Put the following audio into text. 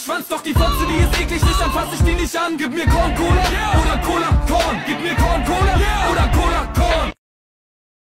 Schwanz, doch die Fotze, die ist eklig nicht, dann fass ich die nicht an Gib mir Korn, Cola yeah!